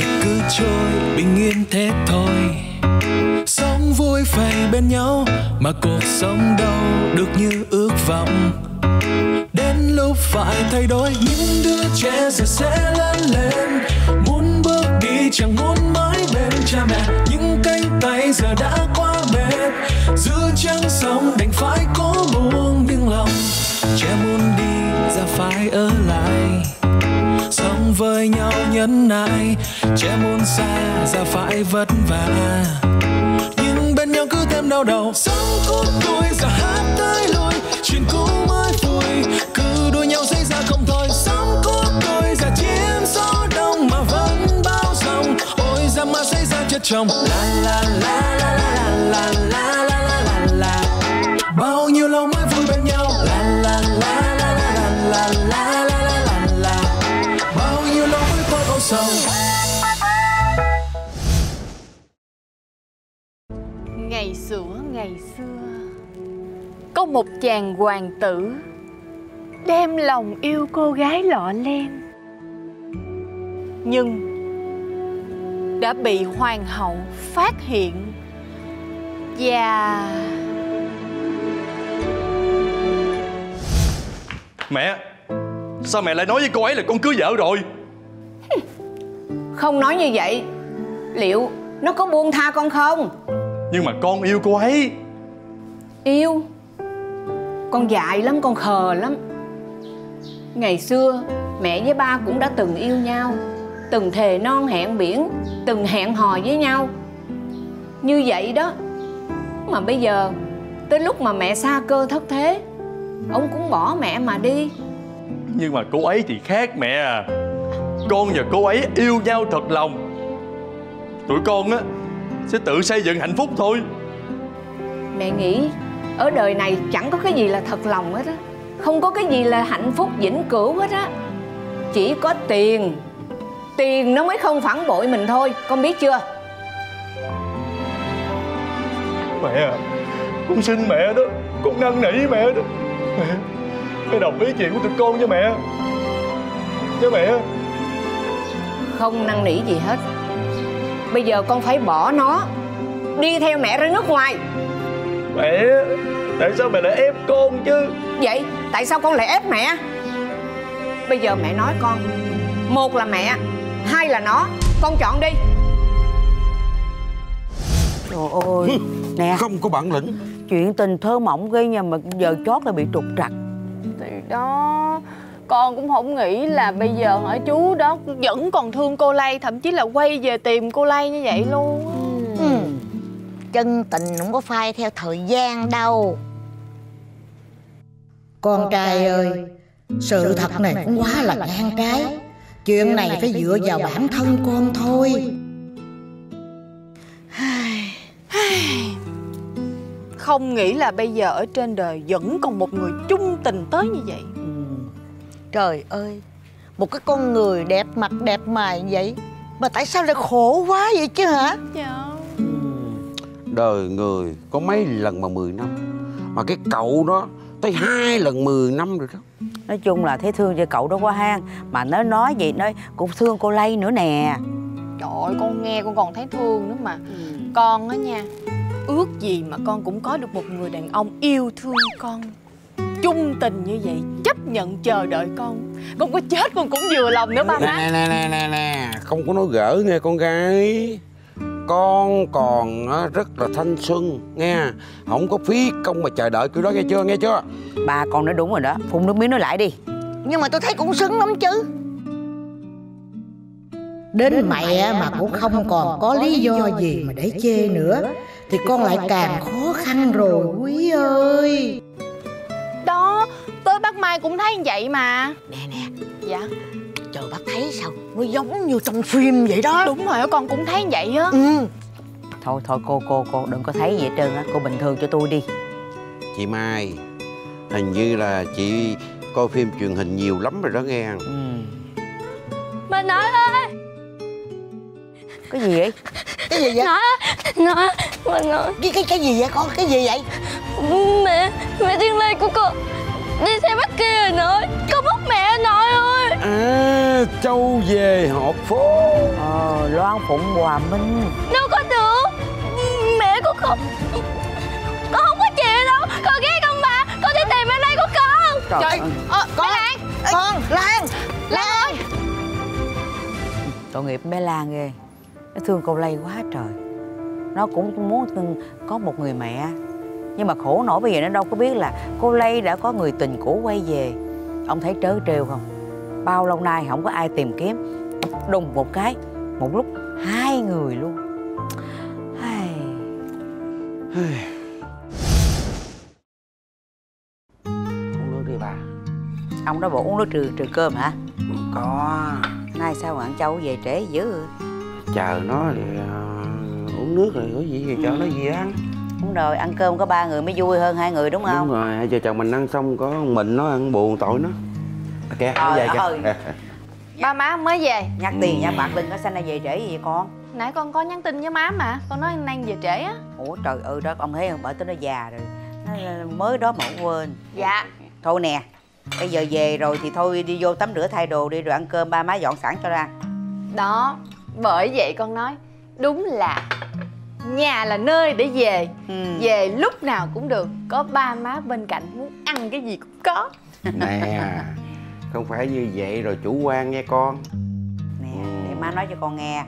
ngày cứ trôi, bình yên thế thôi. Sống vui phải bên nhau, mà cuộc sống đâu được như ước vọng. Đến lúc phải thay đổi, những đứa trẻ giờ sẽ lớn lên. Muốn bước đi chẳng muốn mãi bên cha mẹ, những cánh tay giờ đã quá mệt giữ chân sống đành phải cố buông nhưng lòng, trẻ muốn đi ra phải ở lại với nhau nhẫn nại Trẻ muốn xa, ra phải vất vả. Nhưng bên nhau cứ thêm đau đầu. Sống khúc đuôi giờ hát tới lùi Chuyện cũ mới vui. Cứ đua nhau xảy ra không thôi. Sống khúc đuôi giờ chiếm gió đông Mà vẫn bao dòng. Ôi ra mà xảy ra chết chồng. La la la la la la la la. Có một chàng hoàng tử Đem lòng yêu cô gái lọ lem Nhưng Đã bị hoàng hậu phát hiện Và Mẹ Sao mẹ lại nói với cô ấy là con cưới vợ rồi? Không nói như vậy Liệu nó có buông tha con không? Nhưng mà con yêu cô ấy. Yêu Con dại lắm con khờ lắm. Ngày xưa Mẹ với ba cũng đã từng yêu nhau. Từng thề non hẹn biển Từng hẹn hò với nhau. Như vậy đó. Mà bây giờ Tới lúc mà mẹ xa cơ thất thế Ông cũng bỏ mẹ mà đi. Nhưng mà cô ấy thì khác mẹ à. Con và cô ấy yêu nhau thật lòng. Tụi con á Sẽ tự xây dựng hạnh phúc thôi. Mẹ nghĩ Ở đời này chẳng có cái gì là thật lòng hết á. Không có cái gì là hạnh phúc vĩnh cửu hết á. Chỉ có tiền. Tiền nó mới không phản bội mình thôi. Con biết chưa? Mẹ à Con xin mẹ đó. Con năn nỉ mẹ đó. Mẹ Mẹ đồng ý chuyện của tụi con với mẹ. Nha mẹ. Không năn nỉ gì hết. Bây giờ con phải bỏ nó. Đi theo mẹ ra nước ngoài Mẹ. Tại sao mẹ lại ép con chứ? Vậy tại sao con lại ép mẹ? Bây giờ mẹ nói con Một là mẹ Hai là nó. Con chọn đi. Trời ơi Nè. Không có bản lĩnh. Chuyện tình thơ mộng gây nhà mà giờ chót là bị trục trặc. Thì đó Con cũng không nghĩ là bây giờ hả chú đó Vẫn còn thương cô Lay Thậm chí là quay về tìm cô Lay như vậy luôn. Chân tình không có phai theo thời gian đâu. Con trai ơi Sự thật này cũng quá là ngang trái. Chuyện này phải dựa vào bản thân con thôi. Không nghĩ là bây giờ ở trên đời Vẫn còn một người chung tình tới như vậy. Trời ơi Một cái con người đẹp mặt đẹp mày vậy Mà tại sao lại khổ quá vậy chứ hả? Dạ Đời người có mấy lần mà 10 năm Mà cái cậu đó Tới hai lần 10 năm rồi đó. Nói chung là thấy thương cho cậu đó quá hang. Mà nó nói gì nói cũng thương cô Lay nữa nè. Trời ơi con nghe con còn thấy thương nữa mà. Con á nha Ước gì mà con cũng có được một người đàn ông yêu thương con. Chung tình như vậy Chấp nhận chờ đợi con. Con có chết con cũng vừa lòng nữa ba má. Nè nè nè nè nè Không có nói gỡ nghe con gái Con còn rất là thanh xuân Nghe. Không có phí công mà chờ đợi kiểu đó nghe chưa nghe chưa? Ba con nói đúng rồi đó Phun nước miếng nói lại đi. Nhưng mà tôi thấy cũng xứng lắm chứ. Đến mẹ mà cũng không còn có lý do gì mà để chê nữa Thì con lại càng khó khăn rồi quý ơi. Đó Tới bác Mai cũng thấy như vậy mà. Nè nè. Dạ Trời bác thấy sao? Nó giống như trong phim vậy đó. Đúng rồi con cũng thấy vậy á. Ừ. Thôi thôi cô cô cô đừng có thấy gì hết trơn á. Cô bình thường cho tôi đi. Chị Mai Hình như là chị coi phim truyền hình nhiều lắm rồi đó nghe. Ừ. Bà nội ơi. Cái gì vậy? Cái gì vậy? Nội Nội Bà nội Cái, cái, cái gì vậy con? Cái gì vậy? Mẹ Mẹ Thiên Lê của con Đi xe bắt kia rồi nội Con mất mẹ nội ơi. À châu về họp phố. Ờ, Loan Phụng Hòa Minh. Đâu có được. Mẹ của con Con không có chịu đâu. Con ghét ông bà. Con đi tìm anh đây của con. Trời, Trời. À, con. Lan. Con Lan. Lan Tội nghiệp bé Lan ghê. Nó thương cô Lây quá trời. Nó cũng muốn có một người mẹ. Nhưng mà khổ nổi bây giờ nó đâu có biết là Cô Lây đã có người tình cũ quay về. Ông thấy trớ trêu không? Bao lâu nay không có ai tìm kiếm. Đùng một cái một lúc hai người luôn. Uống nước đi bà. Ông đó bộ uống nước trừ trừ cơm hả? Có. Nay sao ăn châu về trễ dữ? Chờ nó thì ờ, uống nước rồi có gì thì cho nó gì ăn. Đúng rồi ăn cơm có ba người mới vui hơn hai người đúng không? đúng rồi hai vợ chồng mình ăn xong có mình nó ăn buồn tội nó kìa nó về kìa. Ba má mới về. Nhắc tiền nhắc bạc đừng có xanh ra về trễ gì vậy con? Nãy con có nhắn tin với má mà Con nói đang về trễ á. Ủa trời ơi đó ông thấy không? Bởi tôi nó già rồi. Nó mới đó mà quên. Dạ. Thôi nè bây giờ về rồi thì thôi đi vô tắm rửa thay đồ đi rồi ăn cơm ba má dọn sẵn cho ra. Đó Bởi vậy con nói Đúng là Nhà là nơi để về. Ừ. Về lúc nào cũng được. Có ba má bên cạnh Muốn ăn cái gì cũng có. Nè không phải như vậy rồi chủ quan nghe con. Nè để má nói cho con nghe.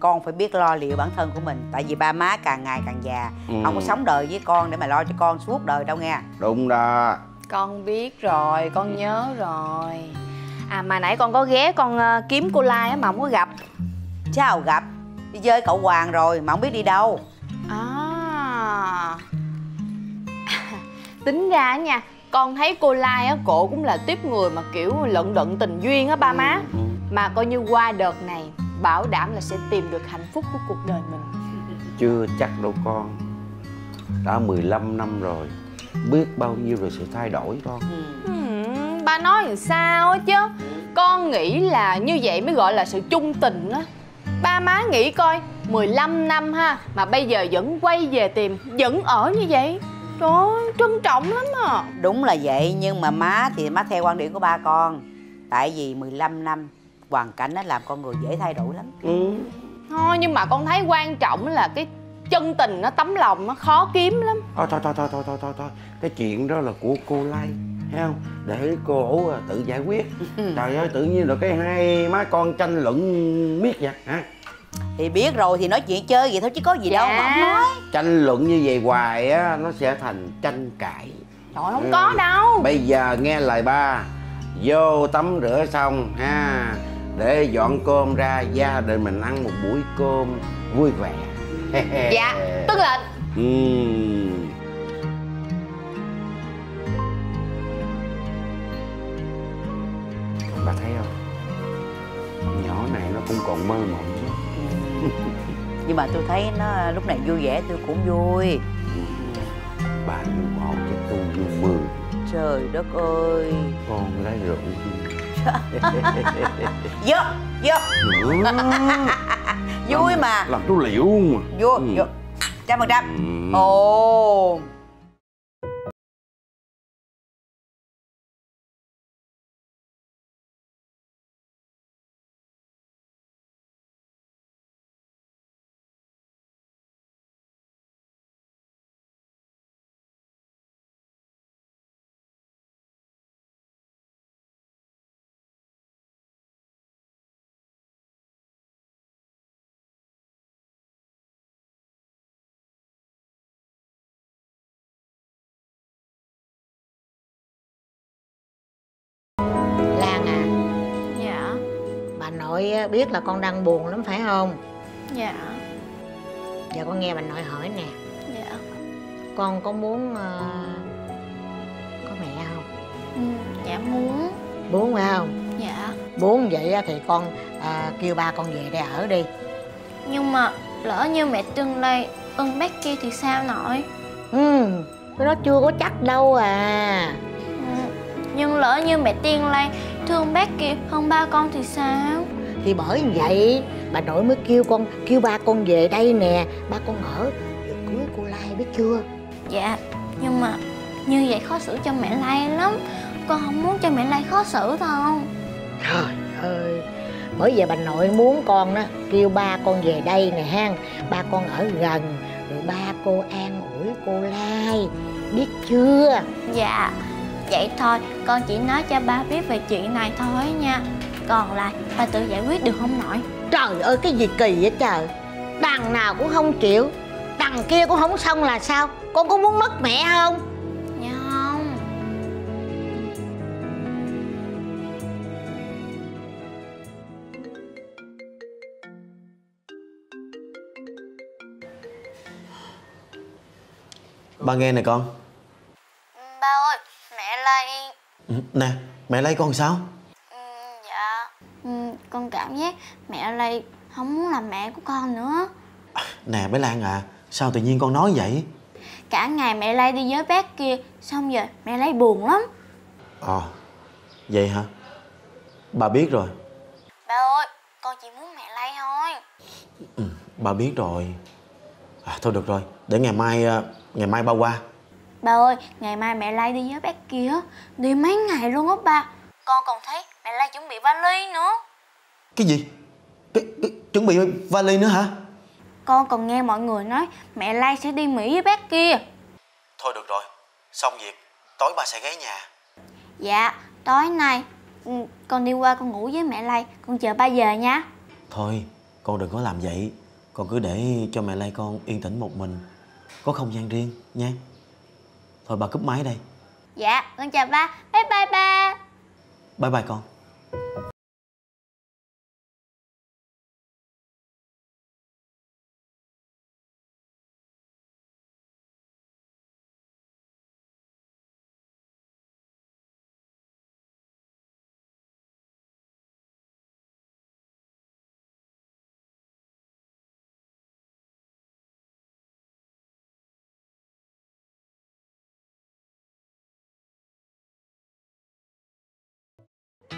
Con phải biết lo liệu bản thân của mình tại vì ba má càng ngày càng già. Ừ. không có sống đời với con để mà lo cho con suốt đời đâu nghe. Đúng đó. Con biết rồi Con nhớ rồi. À mà nãy con có ghé con ờ, kiếm cô Lai á mà không có gặp. Chào gặp. Đi chơi cậu hoàng rồi mà không biết đi đâu. À. Tính ra á nha Con thấy cô Lai á Cổ cũng là tiếp người mà kiểu lận đận tình duyên á ba má. Ừ. Mà coi như qua đợt này Bảo đảm là sẽ tìm được hạnh phúc của cuộc đời mình. Chưa chắc đâu con. Đã 15 năm rồi. Biết bao nhiêu rồi sự thay đổi con. Hmm, ba nói làm sao á chứ? Con nghĩ là như vậy mới gọi là sự chung tình á. Ba má nghĩ coi 15 năm ha Mà bây giờ vẫn quay về tìm Vẫn ở như vậy Trời ơi, trân trọng lắm à. Đúng là vậy, nhưng mà má thì má theo quan điểm của ba con. Tại vì 15 năm hoàn cảnh nó làm con người dễ thay đổi lắm. Ừ. Thôi nhưng mà con thấy quan trọng là cái chân tình nó tấm lòng nó khó kiếm lắm. Thôi thôi thôi thôi thôi thôi thôi, cái chuyện đó là của cô lai thấy không? Để cô tự giải quyết. Trời ơi tự nhiên là cái hai má con tranh luận miết vậy hả? Thì biết rồi thì nói chuyện chơi vậy thôi chứ có gì đâu mà không nói. Tranh luận như vậy hoài á nó sẽ thành tranh cãi. Trời ơi, không Ừ. có đâu. Bây giờ nghe lời ba. Vô tắm rửa xong ha để dọn cơm ra gia đình mình ăn một buổi cơm vui vẻ. Dạ tức là Ừm. bà thấy không nhỏ này nó cũng còn mơ mộng chứ nhưng mà tôi thấy nó lúc này vui vẻ tôi cũng vui. Bà dù bỏ cho tôi dù mười. Trời đất ơi. Con lấy rượu. Vô vô. Vui mà. Làm tôi liễu mà vô Ừ. vô. Trăm phần trăm. Ừ. ồ nội biết là con đang buồn lắm phải không? Dạ. Giờ con nghe bà nội hỏi nè. Dạ. Con có muốn ờ, có mẹ không? Ừ, Dạ muốn. Muốn phải không? Dạ. Muốn vậy thì con ờ, kêu ba con về đây ở đi. Nhưng mà lỡ như mẹ tương lai ưng bác kia thì sao nội? Ừ cái đó chưa có chắc đâu à. Ừ, Nhưng lỡ như mẹ tiên lai thương bác kia hơn ba con thì sao thì bởi vậy bà nội mới kêu con kêu ba con về đây nè. Ba con ở rồi cưới cô lai biết chưa? Dạ Nhưng mà như vậy khó xử cho mẹ Lai lắm. Con không muốn cho mẹ Lai khó xử đâu. Trời ơi bởi vậy bà nội muốn con đó kêu ba con về đây nè ha. Ba con ở gần rồi ba cô an ủi cô lai. Biết chưa? Dạ Vậy thôi con chỉ nói cho ba biết về chuyện này thôi nha Còn lại ba tự giải quyết được không nội Trời ơi cái gì kỳ vậy trời. Đằng nào cũng không chịu Đằng kia cũng không xong là sao? Con có muốn mất mẹ không? Dạ không. Ba nghe nè con. Ba ơi mẹ Lây. Ừ, Nè mẹ lấy con sao cảm giác mẹ Lây không muốn làm mẹ của con nữa. Nè bé Lan à Sao tự nhiên con nói vậy? Cả ngày mẹ Lây đi với bác kia Xong giờ mẹ Lây buồn lắm. Ờ Vậy hả? Bà biết rồi. Ba ơi con chỉ muốn mẹ Lây thôi. Ừ, Bà biết rồi. À, Thôi được rồi Để ngày mai à, Ngày mai ba qua. Ba ơi ngày mai mẹ Lây đi với bác kia. Đi mấy ngày luôn á ba. Con còn thấy mẹ Lây chuẩn bị vali nữa Cái gì? Cái, cái, Chuẩn bị vali nữa hả? Con còn nghe mọi người nói mẹ Lây sẽ đi Mỹ với bác kia. Thôi được rồi Xong việc Tối ba sẽ ghé nhà. Dạ tối nay. Ừ, con đi qua con ngủ với mẹ Lây Con chờ ba giờ nha. Thôi con đừng có làm vậy. Con cứ để cho mẹ Lây con yên tĩnh một mình. Có không gian riêng nha. Thôi bà cúp máy đây. Dạ con chào ba. Bye bye ba. Bye bye con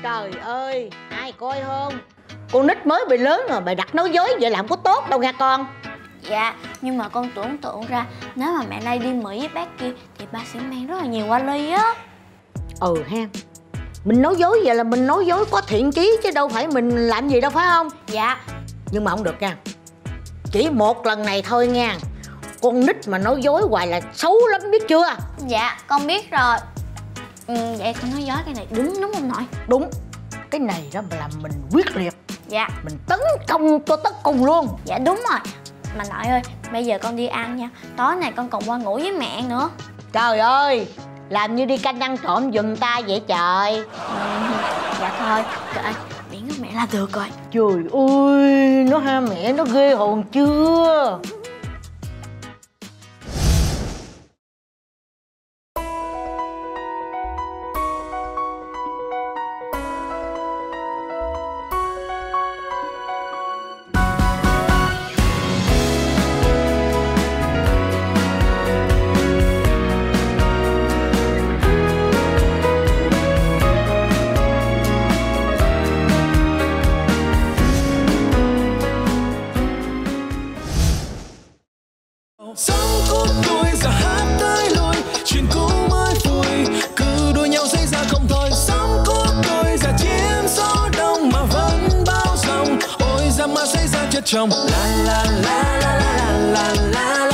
Trời ơi ai coi không? Con nít mới bị lớn rồi Mày đặt nói dối vậy làm có tốt đâu nha con. Dạ nhưng mà con tưởng tượng ra Nếu mà mẹ Lây đi Mỹ với bác kia Thì ba sẽ mang rất là nhiều vali á. Ừ ha Mình nói dối vậy là mình nói dối có thiện chí Chứ đâu phải mình làm gì đâu phải không? Dạ. Nhưng mà không được nha Chỉ một lần này thôi nha Con nít mà nói dối hoài là xấu lắm biết chưa? Dạ con biết rồi ừ, Vậy con nói dối cái này đúng đúng không nội? Đúng. Cái này đó làm mình quyết liệt. Dạ. Mình tấn công cho tất cùng luôn. Dạ đúng rồi. Mà nội ơi bây giờ con đi ăn nha. Tối này con còn qua ngủ với mẹ nữa. Trời ơi Làm như đi canh ăn trộm giùm ta vậy trời. Ừ, Dạ thôi. Kệ miễn mẹ là được rồi. Trời ơi Nó ha mẹ nó ghê hồn chưa chất trong. La la la la la la la.